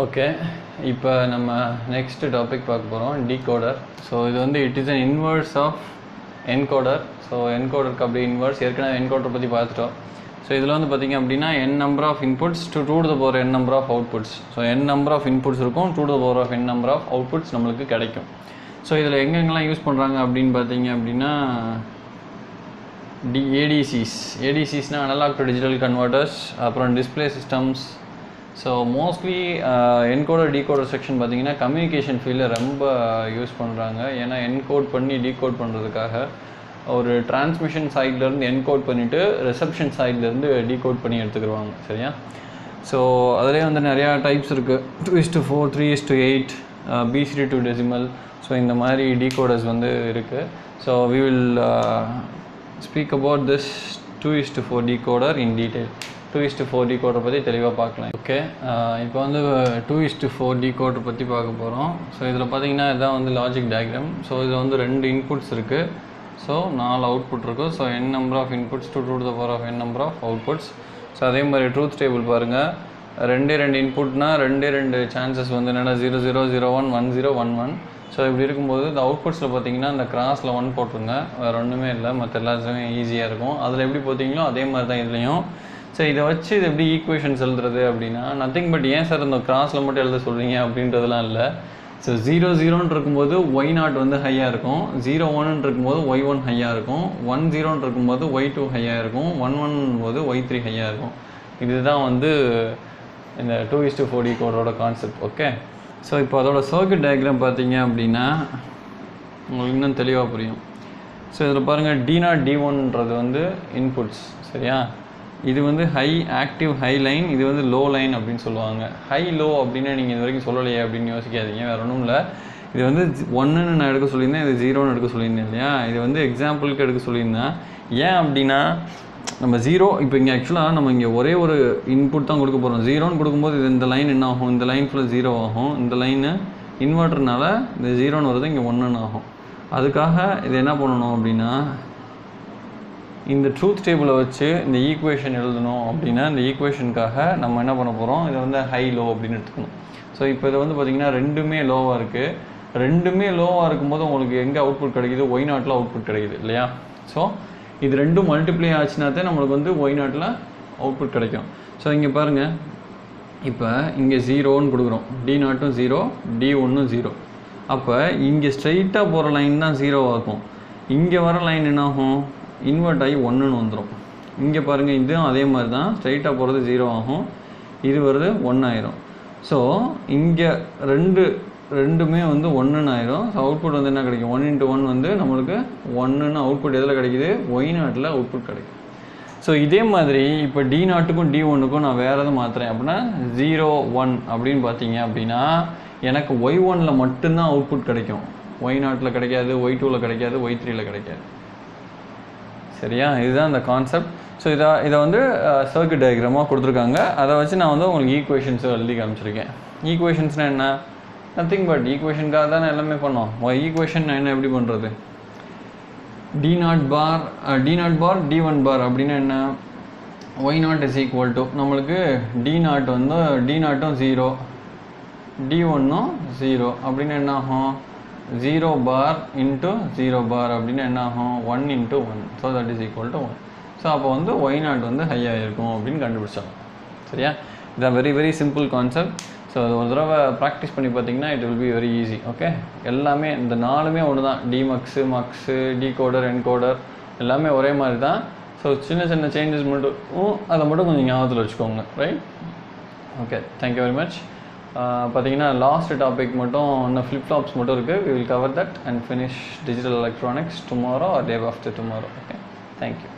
Okay இப்போ நம்ம next topic பார்க்க போகிறோம் டிகோடர் ஸோ இது வந்து it is an inverse of encoder so என்கோடருக்கு அப்படி இன்வர்ஸ் ஏற்கனவே என்கோடர் பற்றி பார்த்துட்டோம். ஸோ இதில் வந்து பார்த்திங்க அப்படின்னா N number of inputs to two the போகிற N number of outputs so N number of inputs இருக்கும் டூ த போகிற of N number of outputs நம்மளுக்கு கிடைக்கும். ஸோ இதில் எங்கெங்கெல்லாம் யூஸ் பண்ணுறாங்க அப்படின்னு பார்த்தீங்க அப்படின்னா டி ஏடிசிஸ் ஏடிசிஸ்னால் அனலாக் டு டிஜிட்டல் கன்வெர்ட்டர்ஸ் அப்புறம் display systems so mostly encoder decoder section பார்த்தீங்கன்னா கம்யூனிகேஷன் ஃபீல்டில் ரொம்ப uh, யூஸ் பண்ணுறாங்க ஏன்னா என்கோட் பண்ணி டீகோட் பண்ணுறதுக்காக ஒரு டிரான்ஸ்மிஷன் சைட்லேருந்து என்கோட் பண்ணிவிட்டு ரிசப்ஷன் சைட்லேருந்து டீகோட் பண்ணி எடுத்துக்கிடுவாங்க சரியா? ஸோ அதிலே வந்து நிறையா டைப்ஸ் இருக்குது two is to four three is to eight BCD to decimal so இந்த மாதிரி டீகோடர்ஸ் வந்து இருக்குது so we will speak about this two is to four decoder in detail two is to four D decoder பற்றி தெளிவாக பார்க்கலாம். Okay இப்போ வந்து two is to four D decoder பற்றி பார்க்க போகிறோம் ஸோ இதில் பார்த்தீங்கன்னா இதான் வந்து லாஜிக் டயக்ராம் ஸோ இதில் வந்து ரெண்டு இன்புட்ஸ் இருக்குது ஸோ நாலு அவுட்புட் இருக்கும் so N number of inputs to two the power of N number of outputs so அதே மாதிரி ட்ரூத் டேபிள் பாருங்கள் ரெண்டே ரெண்டு இன்புட்னா ரெண்டே ரெண்டு சான்சஸ் வந்து என்னென்னா zero zero zero one one zero one one so இப்படி இருக்கும்போது இந்த அவுட்புட்ஸில் பார்த்தீங்கன்னா இந்த கிராஸில் ஒன் போட்டுருங்க. வேறு ஒன்றுமே இல்லை. மற்ற எல்லாத்துலேயுமே ஈஸியாக இருக்கும். அதில் எப்படி பார்த்தீங்களோ அதே மாதிரி தான் இதுலேயும் ஸோ இதை வச்சு இது எப்படி ஈக்குவேஷன்ஸ் எழுதுறது அப்படின்னா நத்திங் பட் ஏன் சார் இந்த கிராஸில் மட்டும் எழுத சொல்கிறீங்க அப்படின்றதுலாம் இல்லை. ஸோ ஜீரோ ஜீரோன்னு இருக்கும்போது ஒய் நாட் வந்து ஹையாக இருக்கும். ஜீரோ ஒன்னு இருக்கும்போது ஒய் ஒன் ஹையாக இருக்கும். ஒன் ஜீரோன்னு இருக்கும்போது ஒய் டூ ஹையாக இருக்கும். ஒன் ஒன் போது ஒய் த்ரீ ஹையாக இருக்கும். இதுதான் வந்து இந்த டூ இஸ் டூ ஃபோர் கோடோட கான்செப்ட் ஓகே ஸோ இப்போ அதோட சர்க்கியூட் டயக்ராம் பார்த்தீங்க அப்படின்னா உங்களுக்கு இன்னும் தெளிவாக புரியும். ஸோ இதில் பாருங்கள் டி நாட் டி ஒன்றது வந்து இன்புட்ஸ் சரியா? இது வந்து ஹை ஆக்டிவ் ஹை லைன் இது வந்து லோ லைன் அப்படின்னு சொல்லுவாங்க. ஹை லோ அப்படின்னு நீங்கள் இது வரைக்கும் சொல்லலையே அப்படின்னு யோசிக்காதீங்க வேறு ஒன்றும் இல்லை. இது வந்து ஒன்றுன்னு நான் எடுக்க சொல்லியிருந்தேன் இது ஜீரோன்னு எடுக்க சொல்லியிருந்தேன் இல்லையா? இது வந்து எக்ஸாம்பிளுக்கு எடுக்க சொல்லியிருந்தேன். ஏன் அப்படின்னா நம்ம ஜீரோ இப்போ இங்கே ஆக்சுவலாக நம்ம இங்கே ஒரே ஒரு இன்புட் தான் கொடுக்க போகிறோம் ஜீரோன்னு கொடுக்கும்போது இது இந்த லைன் என்ன ஆகும்? இந்த லைன் ஃபுல்லாக ஜீரோ ஆகும். இந்த லைனு இன்வெர்ட்டர்னால இந்த ஜீரோன்னு வருது இங்கே ஒன்றுன்னு ஆகும். அதுக்காக இது என்ன பண்ணணும் அப்படின்னா இந்த ட்ரூத் டேபிளை வச்சு இந்த ஈக்குவேஷன் எழுதணும் அப்படின்னா இந்த ஈக்குவேஷனுக்காக நம்ம என்ன பண்ண போகிறோம் இதை வந்து ஹை லோ அப்படின்னு எடுத்துக்கணும். ஸோ இப்போ இதை வந்து பார்த்திங்கன்னா ரெண்டுமே லோவாக இருக்குது ரெண்டுமே லோவாக இருக்கும்போது உங்களுக்கு எங்கே அவுட்புட் கிடைக்குது? ஒய் நாட்டில் அவுட்புட் கிடைக்குது இல்லையா? ஸோ இது ரெண்டும் மல்டிப்ளை ஆச்சுனா தான் நம்மளுக்கு வந்து ஒய் நாட்டில் அவுட்புட் கிடைக்கும். ஸோ இங்கே பாருங்கள் இப்போ இங்கே ஜீரோன்னு கொடுக்குறோம். டி நாட்டும் ஜீரோ டி ஒன்றும் ஜீரோ அப்போ இங்கே ஸ்ட்ரைட்டாக போகிற லைன் தான் ஜீரோவாக இருக்கும். இங்கே வர லைன் என்ன ஆகும் இன்வெர்ட் ஆகி ஒன்றுன்னு வந்துடும் இங்கே பாருங்கள் இதுவும் அதே மாதிரி தான் ஸ்ட்ரைட்டாக போகிறது ஜீரோ ஆகும். இது வருது ஒன்று ஆயிரும். ஸோ இங்கே ரெண்டு ரெண்டுமே வந்து ஒன்றுன்னு ஆயிரும். ஸோ அவுட்புட் வந்து என்ன கிடைக்கும்? ஒன் இன்ட்டு ஒன் வந்து நம்மளுக்கு ஒன்றுன்னு அவுட்புட் எதில் கிடைக்குது? ஒய் நாட்டில் அவுட்புட் கிடைக்கும். ஸோ இதே மாதிரி இப்போ டி நாட்டுக்கும் டி ஒன்றுக்கும் நான் வேறு எதுவும் மாற்றுறேன் அப்படின்னா ஜீரோ ஒன் அப்படின்னு பார்த்தீங்க அப்படின்னா எனக்கு ஒய் ஒனில் மட்டும்தான் அவுட்புட் கிடைக்கும். ஒய் நாட்டில் கிடைக்காது ஒய் டூவில் கிடைக்காது ஒய் த்ரீயில் கிடைக்காது. சரியா? இதுதான் இந்த கான்செப்ட் ஸோ இதை இதை வந்து சர்க்கியூட் டயக்ராமாக கொடுத்துருக்காங்க. அதை வச்சு நான் வந்து உங்களுக்கு ஈக்குவேஷன்ஸை எழுதி காமிச்சிருக்கேன். ஈக்குவேஷன்ஸ்னால் என்ன? நத்திங் பட் ஈக்குவேஷனுக்காக தான் எல்லாமே பண்ணோம். ஈக்குவேஷன் என்ன? எப்படி பண்ணுறது D not bar D not bar D one bar அப்படின்னா என்ன? Y not is equal to நம்மளுக்கு டி நாட் வந்து டி நாட்டும் ஜீரோ டி ஒன்னும் ஜீரோ அப்படின்னு என்ன ஆகும்? Zero bar into zero bar அப்படின்னு என்ன ஆகும்? One into one so that is equal to one so அப்போ வந்து ஒய் நாட் வந்து ஹையாக இருக்கும் அப்படின்னு கண்டுபிடிச்சாங்க சரியா? இது very very simple concept so அது ஒரு தடவை ப்ராக்டிஸ் பண்ணி பார்த்தீங்கன்னா it will be very easy okay எல்லாமே இந்த நாலுமே ஒன்று தான் டிமக்ஸு மக்ஸு டிகோடர் என்கோடர் எல்லாமே ஒரே மாதிரி தான் ஸோ சின்ன சின்ன சேஞ்சஸ் மட்டும் அதை மட்டும் கொஞ்சம் ஞாபகத்தில் வச்சுக்கோங்க. Right okay thank you very much பார்த்தீங்கன்னா லாஸ்ட் டாபிக் மட்டும் இன்னும் ஃப்ளிப் ஃப்ளாப்ஸ் மட்டும் இருக்குது we will cover that and finish digital electronics tomorrow or day after tomorrow okay thank you